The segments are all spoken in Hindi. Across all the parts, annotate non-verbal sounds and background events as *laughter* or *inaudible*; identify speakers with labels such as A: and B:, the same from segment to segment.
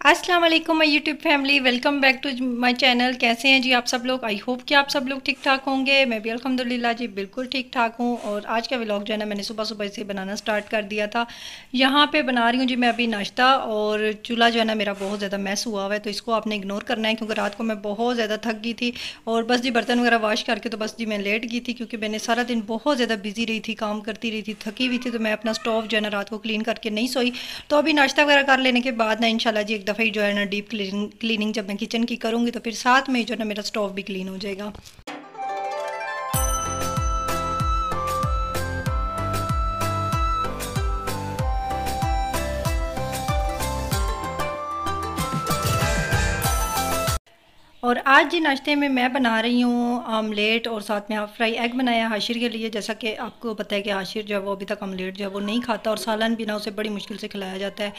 A: अस्सलाम वालेकुम my YouTube family welcome back to my channel कैसे हैं जी आप सब लोग? आई होप कि आप सब लोग ठीक ठाक होंगे। मैं भी अल्हम्दुलिल्लाह जी बिल्कुल ठीक ठाक हूँ और आज का व्लॉग जो है ना मैंने सुबह सुबह से बनाना स्टार्ट कर दिया था। यहाँ पे बना रही हूँ जी मैं अभी नाश्ता और चूल्हा जो है ना मेरा बहुत ज़्यादा मैस हुआ हुआ है तो इसको आपने इग्नोर करना है क्योंकि रात को मैं बहुत ज़्यादा थक गई थी और बस जी बर्तन वगैरह वॉश करके तो बस जी मैं लेट गई थी क्योंकि मैंने सारा दिन बहुत ज़्यादा बिज़ी रही थी, काम करती रही थी, थकी हुई थी तो मैं अपना स्टोव जो है ना रात को क्लीन करके नहीं सोई। तो अभी नाश्ता वगैरह कर लेने के बाद ना इनशाला जी दफ़ा ही जो है ना डीप क्लीनिंग क्लीनिंग जब मैं किचन की करूँगी तो फिर साथ में जो है ना मेरा स्टोव भी क्लीन हो जाएगा। और आज जी नाश्ते में मैं बना रही हूँ आमलेट और साथ में हाफ़ फ्राई एग बनाया हाशिर के लिए, जैसा कि आपको पता है कि हाशिर जो है वो अभी तक आमलेट जो है वो नहीं खाता और सालन बिना उसे बड़ी मुश्किल से खिलाया जाता है।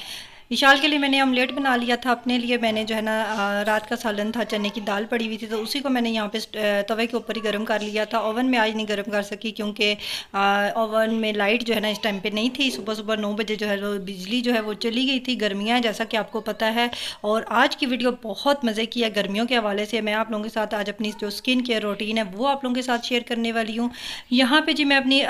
A: विशाल के लिए मैंने ऑमलेट बना लिया था, अपने लिए मैंने जो है ना रात का सालन था, चने की दाल पड़ी हुई थी तो उसी को मैंने यहाँ पे तवे के ऊपर ही गर्म कर लिया था। ओवन में आज नहीं गर्म कर सकी, क्योंकि ओवन में लाइट जो है ना, इस टाइम पे नहीं थी। सुबह सुबह नौ बजे जो है, वो बिजली जो है, वो चली गई थी गर्मियाँ, जैसा कि आपको पता है। और आज की वीडियो बहुत मज़े की है, गर्मियों के हवाले से। मैं आप लोगों के साथ आज अपनी जो स्किन केयर रूटीन है, वो आप लोगों के साथ शेयर करने वाली हूँ। यहाँ पर जी मैं अपनी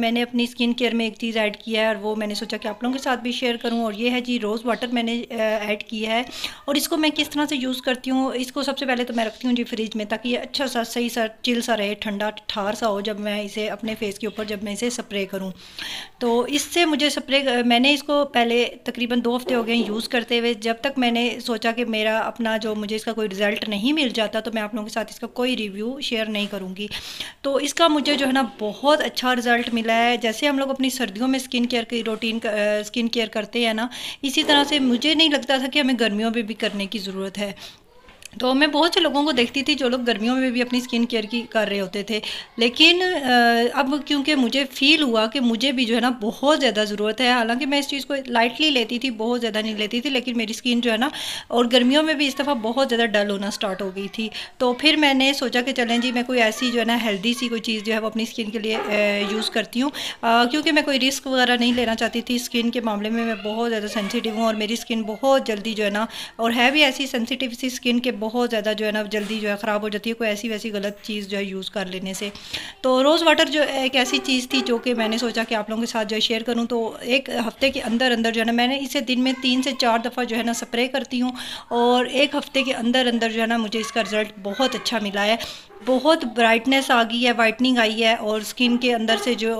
A: मैंने अपनी स्किन केयर में एक चीज़ ऐड किया है, और वो मैंने सोचा कि आप लोगों के साथ भी शेयर करूँ, और ये है जी रोज़ वाटर मैंने ऐड किया है। और इसको मैं किस तरह से यूज़ करती हूँ, इसको सबसे पहले तो मैं रखती हूँ जी फ्रिज में, ताकि ये अच्छा सा, सही सा चिल सा रहे, ठंडा, ठार सा हो जब मैं इसे अपने फेस के ऊपर, जब मैं इसे स्प्रे करूँ। तो इससे मुझे स्प्रे मैंने इसको पहले तकरीबन दो हफ़्ते हो गए यूज़ करते हुए, जब तक मैंने सोचा कि मेरा अपना जो मुझे इसका कोई रिज़ल्ट नहीं मिल जाता तो मैं आप लोगों के साथ इसका कोई रिव्यू शेयर नहीं करूँगी। तो इसका मुझे जो है ना, बहुत अच्छा रिज़ल्ट मिला है। जैसे हम लोग अपनी सर्दियों में स्किन केयर की रूटीन स्किन केयर करते हैं ना, इसी तरह से मुझे नहीं लगता था कि हमें गर्मियों में भी करने की ज़रूरत है। तो मैं बहुत से लोगों को देखती थी जो लोग गर्मियों में भी अपनी स्किन केयर की कर रहे होते थे। लेकिन अब क्योंकि मुझे फ़ील हुआ कि मुझे भी जो है ना बहुत ज़्यादा ज़रूरत है। हालाँकि मैं इस चीज़ को लाइटली लेती थी, बहुत ज़्यादा नहीं लेती थी, लेकिन मेरी स्किन जो है ना और गर्मियों में भी इस दफ़ा बहुत ज़्यादा डल होना स्टार्ट हो गई थी। तो फिर मैंने सोचा कि चलें जी, मैं कोई ऐसी जो है ना हेल्दी सी कोई चीज़ जो है वो अपनी स्किन के लिए यूज़ करती हूँ। क्योंकि मैं कोई रिस्क वगैरह नहीं लेना चाहती थी स्किन के मामले में, मैं बहुत ज़्यादा सेंसिटिव हूँ और मेरी स्किन बहुत जल्दी जो है ना और है भी ऐसी सेंसिटिव सी स्किन के बहुत ज़्यादा जो है ना, जल्दी जो है ख़राब हो जाती है, कोई ऐसी वैसी गलत चीज़ जो है यूज़ कर लेने से। तो रोज़ वाटर जो एक ऐसी चीज़ थी जो कि मैंने सोचा कि आप लोगों के साथ जो है शेयर करूँ तो एक हफ़्ते के अंदर अंदर जो है ना, मैंने इसे दिन में तीन से चार दफ़ा जो है ना स्प्रे करती हूँ और एक हफ़्ते के अंदर अंदर जो है ना, मुझे इसका रिज़ल्ट बहुत अच्छा मिला है। बहुत ब्राइटनेस आ गई है वाइटनिंग आई है और स्किन के अंदर से जो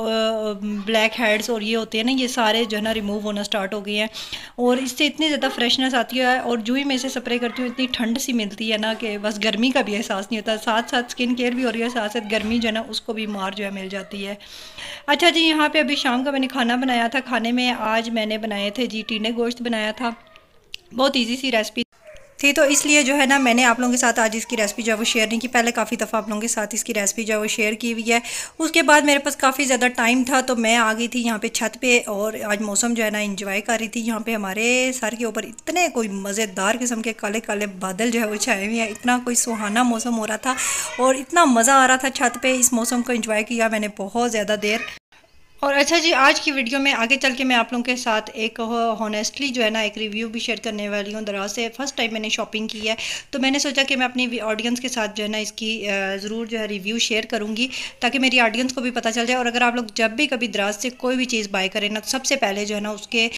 A: ब्लैक हेड्स और ये होते हैं ना, ये सारे जो है ना रिमूव होना स्टार्ट हो गए हैं। और इससे इतनी ज़्यादा फ्रेशनेस आती है और जो ही मैं इसे स्प्रे करती हूँ, इतनी ठंड सी मिलती है ना कि बस गर्मी का भी एहसास नहीं होता। साथ साथ स्किन केयर भी हो रही है साथ साथ गर्मी जो है ना, उसको भी मार जो है मिल जाती है। अच्छा जी, यहाँ पर अभी शाम का मैंने खाना बनाया था। खाने में आज मैंने बनाए थे जी, टीने गोश्त बनाया था। बहुत ईजी सी रेसिपी थी तो इसलिए जो है ना, मैंने आप लोगों के साथ आज इसकी रेसिपी जो है वो शेयर नहीं की। पहले काफ़ी दफ़ा आप लोगों के साथ इसकी रेसिपी जो है वो शेयर की हुई है। उसके बाद मेरे पास काफ़ी ज़्यादा टाइम था तो मैं आ गई थी यहाँ पे छत पे और आज मौसम जो है ना इंजॉय कर रही थी। यहाँ पे हमारे सर के ऊपर इतने कोई मज़ेदार किस्म के काले काले बादल जो है वो छाए हुए हैं। इतना कोई सुहाना मौसम हो रहा था और इतना मज़ा आ रहा था छत पर इस मौसम को इंजॉय किया मैंने बहुत ज़्यादा देर। और अच्छा जी, आज की वीडियो में आगे चल के मैं आप लोगों के साथ एक हॉनेस्टली जो है ना, एक रिव्यू भी शेयर करने वाली हूँ दराज से। फ़र्स्ट टाइम मैंने शॉपिंग की है तो मैंने सोचा कि मैं अपनी ऑडियंस के साथ जो है ना, इसकी ज़रूर जो है रिव्यू शेयर करूँगी, ताकि मेरी ऑडियंस को भी पता चल जाए। और अगर आप लोग जब भी कभी दराज से कोई भी चीज़ बाय करें ना तो सबसे पहले जो है ना, उसके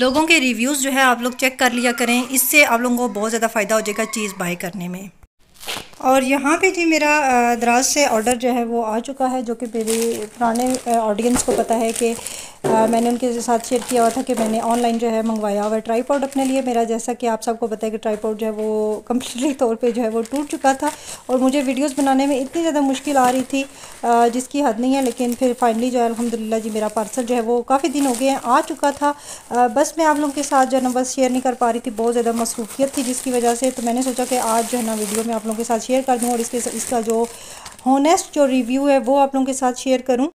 A: लोगों के रिव्यूज़ जो है आप लोग चेक कर लिया करें। इससे आप लोगों को बहुत ज़्यादा फ़ायदा हो जाएगा चीज़ बाय करने में। और यहाँ पे जी मेरा दराज से ऑर्डर जो है वो आ चुका है, जो कि मेरी पुराने ऑडियंस को पता है कि मैंने उनके साथ शेयर किया हुआ था कि मैंने ऑनलाइन जो है मंगवाया हुआ ट्राईपोर्ड अपने लिए। मेरा जैसा कि आप सबको पता है कि ट्राईपोर्ड जो है वो कम्प्लीटली *laughs* तौर पे जो है वो टूट चुका था और मुझे वीडियोस बनाने में इतनी ज़्यादा मुश्किल आ रही थी जिसकी हद नहीं है। लेकिन फिर फाइनली जो है अलहमदिल्ला जी, मेरा पार्सल जो है वो काफ़ी दिन हो गए हैं, आ चुका था। बस मैं आप लोगों के साथ जो है ना, बस शेयर नहीं कर पा रही थी। बहुत ज़्यादा मसरूफियत थी जिसकी वजह से। तो मैंने सोचा कि आज जो है ना वीडियो में आप लोगों के साथ शेयर कर दूँ और इसके इसका जो होनेस्ट जो रिव्यू है, वो आप लोगों के साथ शेयर करूँ।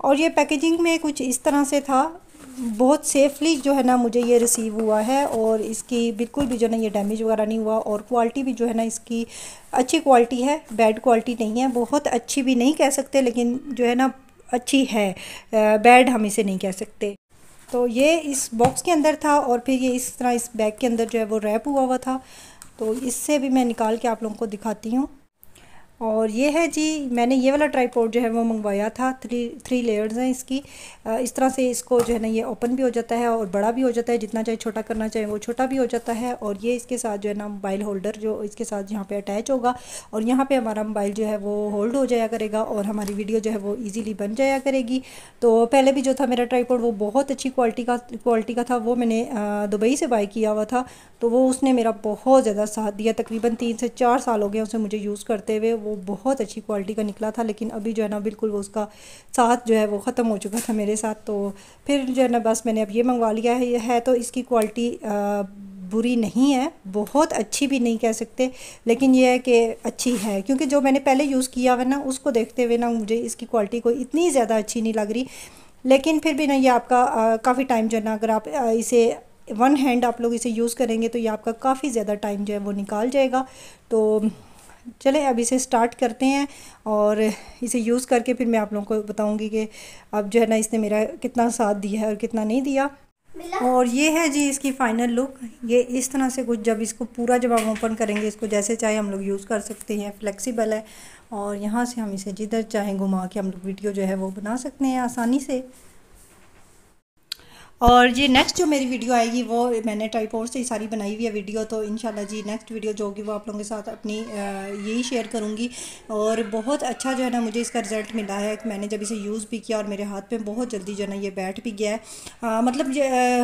A: और ये पैकेजिंग में कुछ इस तरह से था। बहुत सेफली जो है ना मुझे ये रिसीव हुआ है और इसकी बिल्कुल भी जो है ना ये डैमेज वगैरह नहीं हुआ और क्वालिटी भी जो है ना इसकी अच्छी क्वालिटी है। बैड क्वालिटी नहीं है। बहुत अच्छी भी नहीं कह सकते, लेकिन जो है ना अच्छी है। बैड हम इसे नहीं कह सकते। तो ये इस बॉक्स के अंदर था और फिर ये इस तरह इस बैग के अंदर जो है वो रैप हुआ हुआ था। तो इससे भी मैं निकाल के आप लोगों को दिखाती हूँ। और ये है जी, मैंने ये वाला ट्राईपोर्ट जो है वो मंगवाया था थ्री थ्री लेयर्स हैं इसकी। इस तरह से इसको जो है ना ये ओपन भी हो जाता है और बड़ा भी हो जाता है, जितना चाहे छोटा करना चाहे वो छोटा भी हो जाता है और ये इसके साथ जो है ना मोबाइल होल्डर जो इसके साथ यहाँ पे अटैच होगा और यहाँ पे हमारा मोबाइल जो है वो होल्ड हो जाया करेगा और हमारी वीडियो जो है वो ईज़िली बन जाया करेगी। तो पहले भी जो था मेरा ट्राईपोर्ट वो बहुत अच्छी क्वालिटी का क्वालिटी का था, वो मैंने दुबई से बाई किया हुआ था। तो वो उसने मेरा बहुत ज़्यादा साथ दिया, तकरीबन तीन से चार साल हो गए उसे मुझे यूज़ करते हुए। वो बहुत अच्छी क्वालिटी का निकला था, लेकिन अभी जो है ना बिल्कुल वो उसका साथ जो है वो ख़त्म हो चुका था मेरे साथ। तो फिर जो है ना बस मैंने अब ये मंगवा लिया है है तो इसकी क्वालिटी बुरी नहीं है, बहुत अच्छी भी नहीं कह सकते, लेकिन ये है कि अच्छी है, क्योंकि जो मैंने पहले यूज़ किया हुआ ना, उसको देखते हुए ना मुझे इसकी क्वालिटी कोई इतनी ज़्यादा अच्छी नहीं लग रही। लेकिन फिर भी ना ये आपका काफ़ी टाइम जो है ना अगर आप इसे वन हैंड आप लोग इसे यूज़ करेंगे तो ये आपका काफ़ी ज़्यादा टाइम जो है वो निकाल जाएगा। तो चले अब इसे स्टार्ट करते हैं और इसे यूज़ करके फिर मैं आप लोगों को बताऊँगी कि अब जो है ना इसने मेरा कितना साथ दिया है और कितना नहीं दिया। और ये है जी इसकी फ़ाइनल लुक ये इस तरह से कुछ जब इसको पूरा जब हम ओपन करेंगे इसको जैसे चाहे हम लोग यूज़ कर सकते हैं फ्लेक्सिबल है। और यहाँ से हम इसे जिधर चाहें घुमा के हम लोग वीडियो जो है वो बना सकते हैं आसानी से। और जी नेक्स्ट जो मेरी वीडियो आएगी वो मैंने ट्राईपोर्ट से ही सारी बनाई हुई है वीडियो तो इन जी नेक्स्ट वीडियो जो होगी वो आप लोगों के साथ अपनी यही शेयर करूँगी। और बहुत अच्छा जो है ना मुझे इसका रिज़ल्ट मिला है। कि मैंने जब इसे यूज़ भी किया और मेरे हाथ में बहुत जल्दी जो है ना ये बैठ भी गया है। आ, मतलब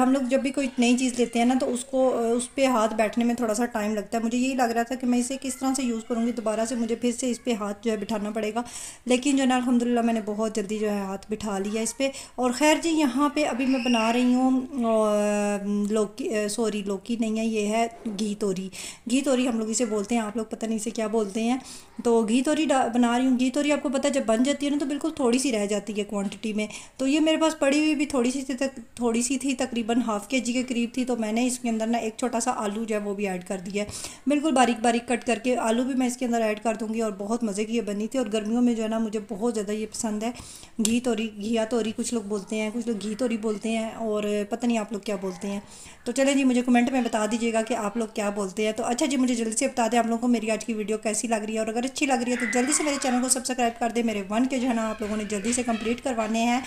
A: हम लोग जब भी कोई नई चीज़ लेते हैं ना तो उसको उस पर हाथ बैठने में थोड़ा सा टाइम लगता है। मुझे यही लग रहा था कि मैं इसे किस तरह से यूज़ करूँगी दोबारा से मुझे फिर से इस पर हाथ जो है बिठाना पड़ेगा। लेकिन जो है ना अलहमदिल्ला मैंने बहुत जल्दी जो है हाथ बिठा लिया इस पर और खैर जी यहाँ पर अभी मैं बना रही हूँ लौकी सॉरी लौकी नहीं है, ये है घी तोरी घी तोरी हम लोग इसे बोलते हैं, आप लोग पता नहीं इसे क्या बोलते हैं। तो घी तोरी बना रही हूँ। घी तोरी आपको पता है, जब बन जाती है ना तो बिल्कुल थोड़ी सी रह जाती है क्वांटिटी में। तो ये मेरे पास पड़ी हुई भी थोड़ी सी थी तक थोड़ी सी थी तकरीबन हाफ़ के जी के करीब थी तो मैंने इसके अंदर ना एक छोटा सा आलू जो है, वो भी ऐड कर दिया है। बिल्कुल बारीक बारीक कट करके आलू भी मैं इसके अंदर ऐड कर दूँगी, और बहुत मज़े की ये बनी थी, और गर्मियों में जो है ना, मुझे बहुत ज़्यादा ये पसंद है। घी तोरी घिया तोरी कुछ लोग बोलते हैं, कुछ लोग घी तोरी बोलते हैं और पता नहीं आप लोग क्या बोलते हैं। तो चले जी, मुझे कमेंट में बता दीजिएगा कि आप लोग क्या बोलते हैं। तो अच्छा जी, मुझे जल्दी से बता दें आप लोगों को मेरी आज की वीडियो कैसी लग रही है और अगर अच्छी लग रही है तो जल्दी से मेरे चैनल को सब्सक्राइब कर दें। मेरे वन के जो है ना, आप लोगों ने जल्दी से कंप्लीट करवाने हैं।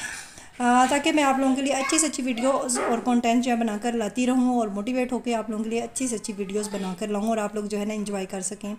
A: ताकि मैं आप लोगों के लिए अच्छी से अच्छी वीडियो और कंटेंट जो है बनाकर लाती रहूँ और मोटिवेट होकर आप लोगों के लिए अच्छी से अच्छी वीडियोज़ बनाकर लाऊँ और आप लोग जो है ना इंजॉय कर सकें।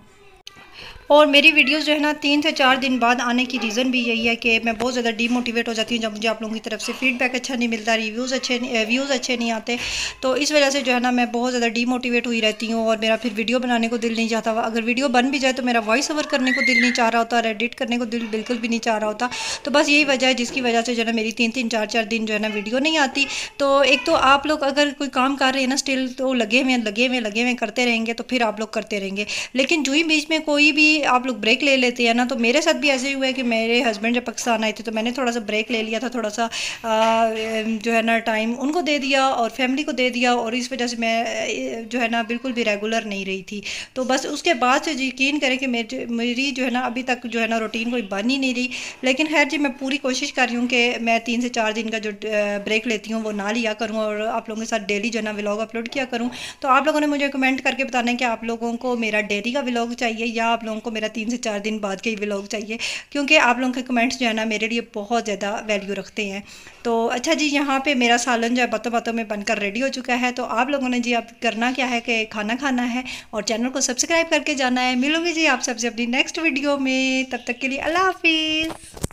A: और मेरी वीडियोस जो है ना, तीन से चार दिन बाद आने की रीज़न भी यही है कि मैं बहुत ज़्यादा डीमोटिवेट हो जाती हूँ जब मुझे आप लोगों की तरफ़ से फीडबैक अच्छा नहीं मिलता रिव्यूज़ अच्छे व्यूज़ अच्छे नहीं आते। तो इस वजह से जो है ना, मैं बहुत ज़्यादा डीमोटिवेट हुई रहती हूँ और मेरा फिर वीडियो बनाने को दिल नहीं चाहता। अगर वीडियो बन भी जाए तो मेरा वॉइस ओवर करने को दिल नहीं चाह रहा होता और एडिट करने को दिल बिल्कुल भी नहीं चाह रहा होता। तो बस यही वजह है जिसकी वजह से जो है ना, मेरी तीन तीन, चार चार दिन जो है ना वीडियो नहीं आती। तो एक तो आप लोग अगर कोई काम कर रहे हैं ना स्टिल तो लगे हुए लगे हुए लगे हुए करते रहेंगे तो फिर आप लोग करते रहेंगे। लेकिन जो ही बीच में कोई भी आप लोग ब्रेक ले लेते हैं ना तो मेरे साथ भी ऐसे ही हुआ है कि मेरे हस्बैंड जब पाकिस्तान आए थे तो मैंने थोड़ा सा ब्रेक ले लिया था, थोड़ा सा जो है ना टाइम उनको दे दिया और फैमिली को दे दिया और इस वजह से मैं जो है ना, बिल्कुल भी रेगुलर नहीं रही थी। तो बस उसके बाद से यकीन करें कि मेरी जो है ना, अभी तक जो है ना रूटीन कोई बन ही नहीं रही। लेकिन खैर जी, मैं पूरी कोशिश कर रही हूँ कि मैं तीन से चार दिन का जो ब्रेक लेती हूँ, वो ना लिया करूँ और आप लोगों के साथ डेली जो है ना व्लॉग अपलोड किया करूँ। तो आप लोगों ने मुझे कमेंट करके बताना है कि आप लोगों को मेरा डेली का व्लॉग चाहिए या आप लोगों को मेरा तीन से चार दिन बाद के ही व्लॉग चाहिए? क्योंकि आप लोगों के कमेंट्स जो है ना, मेरे लिए बहुत ज़्यादा वैल्यू रखते हैं। तो अच्छा जी, यहाँ पे मेरा सालन जो है बातों बातों में बनकर रेडी हो चुका है। तो आप लोगों ने जी अब करना क्या है कि खाना खाना है और चैनल को सब्सक्राइब करके जाना है। मिलूँगी जी आप सबसे अपनी नेक्स्ट वीडियो में। तब तक के लिए अल्लाह हाफिज़।